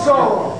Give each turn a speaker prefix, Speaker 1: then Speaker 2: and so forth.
Speaker 1: drum.